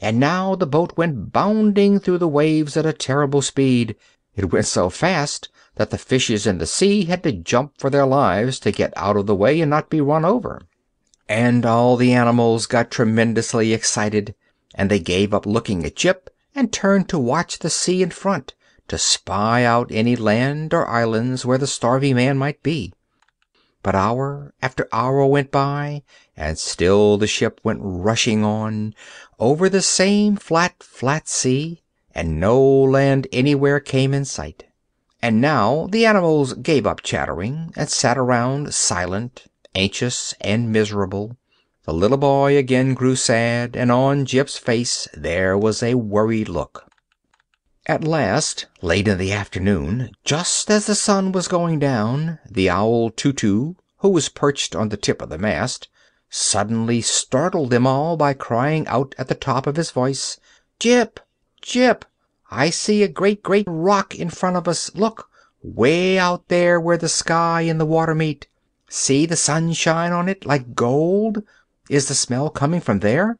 and now the boat went bounding through the waves at a terrible speed. It went so fast that the fishes in the sea had to jump for their lives to get out of the way and not be run over. And all the animals got tremendously excited, and they gave up looking at Jip and turned to watch the sea in front, to spy out any land or islands where the starving man might be. But hour after hour went by, and still the ship went rushing on, over the same flat, flat sea, and no land anywhere came in sight. And now the animals gave up chattering, and sat around silent, anxious, and miserable. The little boy again grew sad, and on Jip's face there was a worried look. At last, late in the afternoon, just as the sun was going down, the owl Too-Too, who was perched on the tip of the mast, suddenly startled them all by crying out at the top of his voice, "Jip! Jip! I see a great, great rock in front of us. Look! Way out there where the sky and the water meet. See the sunshine on it, like gold. Is the smell coming from there?"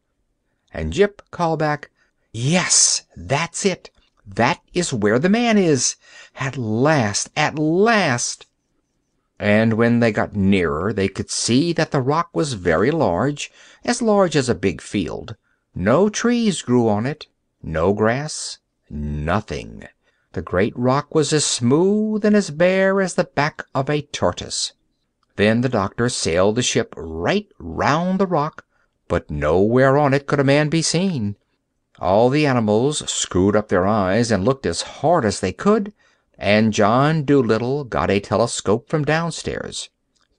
And Jip called back, "Yes, that's it. That is where the man is. At last! At last!" And when they got nearer they could see that the rock was very large, as large as a big field. No trees grew on it, no grass, nothing. The great rock was as smooth and as bare as the back of a tortoise. Then the doctor sailed the ship right round the rock, but nowhere on it could a man be seen. All the animals screwed up their eyes and looked as hard as they could, and John Dolittle got a telescope from downstairs.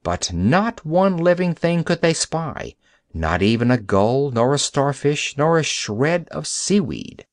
But not one living thing could they spy, not even a gull, nor a starfish, nor a shred of seaweed.